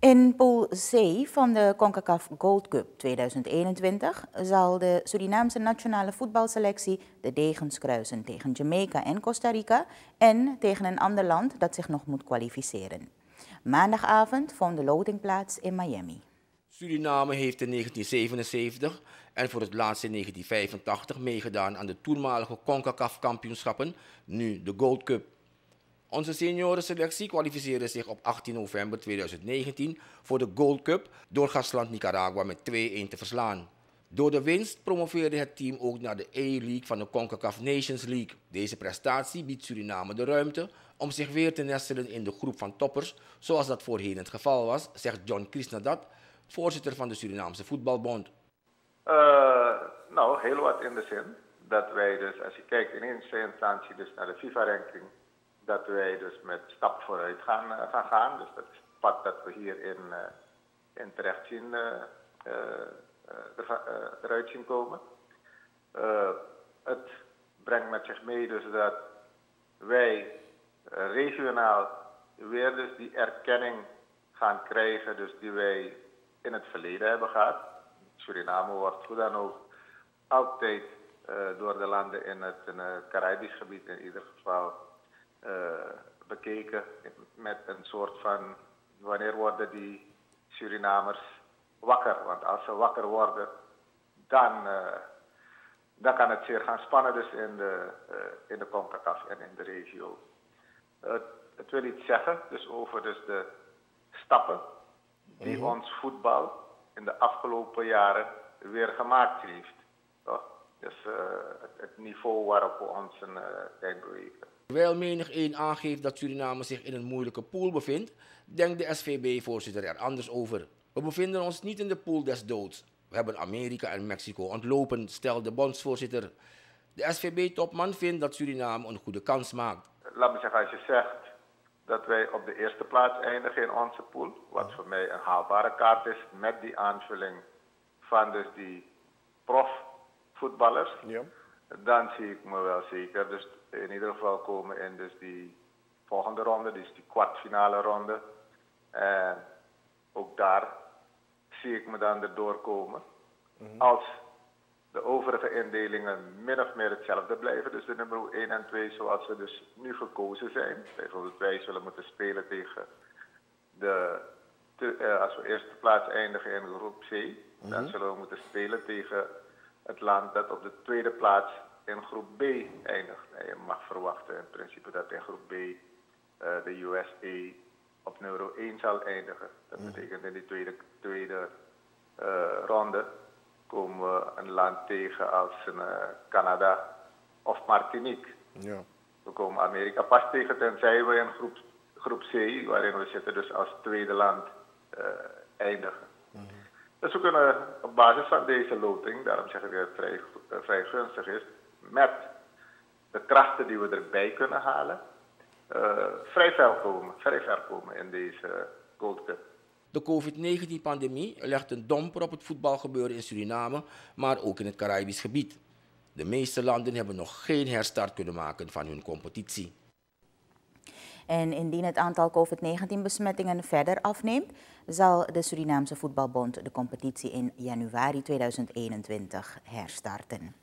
In Pool C van de CONCACAF Gold Cup 2021 zal de Surinaamse nationale voetbalselectie de degens kruisen tegen Jamaica en Costa Rica en tegen een ander land dat zich nog moet kwalificeren. Maandagavond vond de loting plaats in Miami. Suriname heeft in 1977 en voor het laatst in 1985 meegedaan aan de toenmalige CONCACAF kampioenschappen, nu de Gold Cup. Onze seniorenselectie kwalificeerde zich op 18 november 2019 voor de Gold Cup door gastland Nicaragua met 2-1 te verslaan. Door de winst promoveerde het team ook naar de A-League van de CONCACAF Nations League. Deze prestatie biedt Suriname de ruimte om zich weer te nestelen in de groep van toppers, zoals dat voorheen het geval was, zegt John Krisnadat, voorzitter van de Surinaamse Voetbalbond. Uh, nou, heel wat in de zin dat wij dus, als je kijkt in eerste instantie dus naar de FIFA-ranking, dat wij dus met stap vooruit gaan, uh, gaan gaan. Dus dat is het pad dat we hier in, uh, in terecht zien, eruit zien komen. het brengt met zich mee dus dat wij regionaal weer dus die erkenning gaan krijgen, dus die wij in het verleden hebben gehad. Suriname wordt hoe dan ook altijd door de landen in het, in het Caribisch gebied in ieder geval bekeken met een soort van wanneer worden die Surinamers wakker? Want als ze wakker worden, dan, uh, dan kan het zeer gaan spannen dus in de, in de CONCACAF en in de regio. het wil iets zeggen dus over dus de stappen die mm -hmm. ons voetbal in de afgelopen jaren weer gemaakt heeft. Toch? Dus uh, het, het, niveau waarop we ons uh, zijn bewegen. Terwijl menig één aangeeft dat Suriname zich in een moeilijke pool bevindt, denkt de SVB-voorzitter er anders over. We bevinden ons niet in de pool des doods. We hebben Amerika en Mexico ontlopen, stelt de bondsvoorzitter. De SVB-topman vindt dat Suriname een goede kans maakt. Laat me zeggen, als je zegt dat wij op de eerste plaats eindigen in onze pool. Wat voor mij een haalbare kaart is met die aanvulling van dus die profvoetballers. Ja. Dan zie ik me wel zeker dus in ieder geval komen in dus die volgende ronde, dus die kwartfinale ronde. En ook daar zie ik me dan erdoor komen. Mm -hmm. Als de overige indelingen min of meer hetzelfde blijven. Dus de nummer 1 en 2 zoals ze dus nu gekozen zijn. Bijvoorbeeld wij zullen moeten spelen tegen de, te, uh, als we eerste plaats eindigen in groep C. Mm -hmm. Dan zullen we moeten spelen tegen het land dat op de tweede plaats in groep B eindigt. En je mag verwachten in principe dat in groep B uh, de USA op nummer 1 zal eindigen. Dat mm -hmm. betekent in die tweede, tweede uh, ronde komen we een land tegen als uh, Canada of Martinique. Ja. We komen Amerika pas tegen tenzij we in groep, groep C, waarin we zitten, dus als tweede land eindigen. Mm -hmm. Dus we kunnen op basis van deze loting, daarom zeg ik dat het vrij, uh, vrij gunstig is, met de krachten die we erbij kunnen halen, vrij ver komen, vrij ver komen in deze Gold Cup. De COVID-19-pandemie legt een domper op het voetbalgebeuren in Suriname, maar ook in het Caribisch gebied. De meeste landen hebben nog geen herstart kunnen maken van hun competitie. En indien het aantal COVID-19-besmettingen verder afneemt, zal de Surinaamse Voetbalbond de competitie in januari 2021 herstarten.